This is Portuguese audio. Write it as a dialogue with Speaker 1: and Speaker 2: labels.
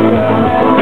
Speaker 1: Música